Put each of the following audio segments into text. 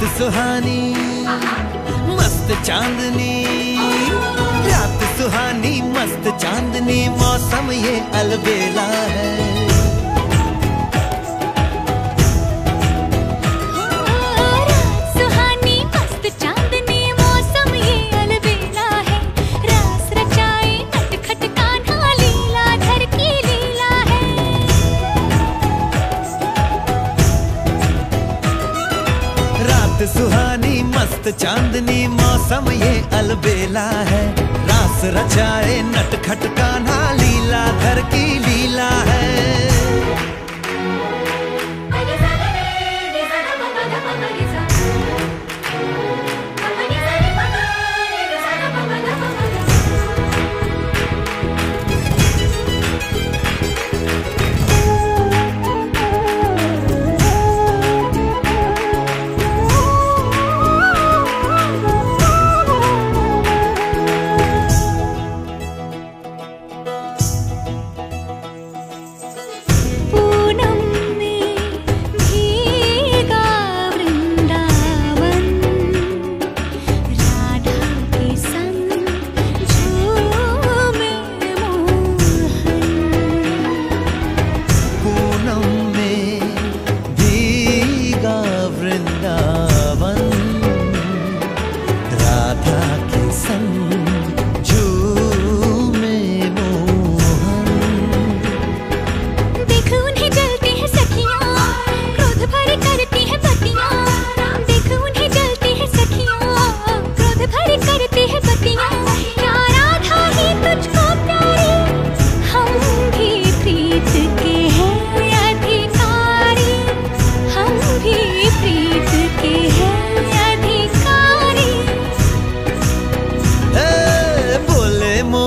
रात सुहानी मस्त चांदनी। रात सुहानी मस्त चांदनी मौसम ये अलबेला है। सुहानी मस्त चांदनी मौसम ये अलबेला है। रास रचाए नट खटकाना लीला धर की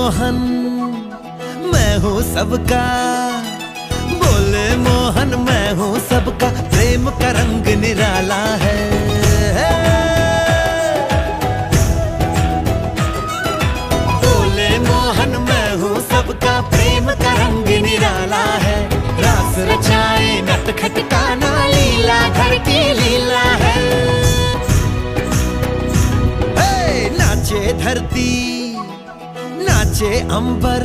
मोहन, मैं हूँ सबका। बोले मोहन, मैं हूँ सबका। प्रेम का रंग निराला है। बोले मोहन, मैं हूँ सबका। प्रेम का रंग निराला है। रास रचाए, नट खटकाना, लीला घर की लीला है। नाचे धरती। नाचे अंबर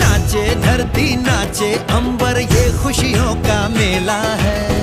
नाचे धरती नाचे अंबर ये खुशियों का मेला है।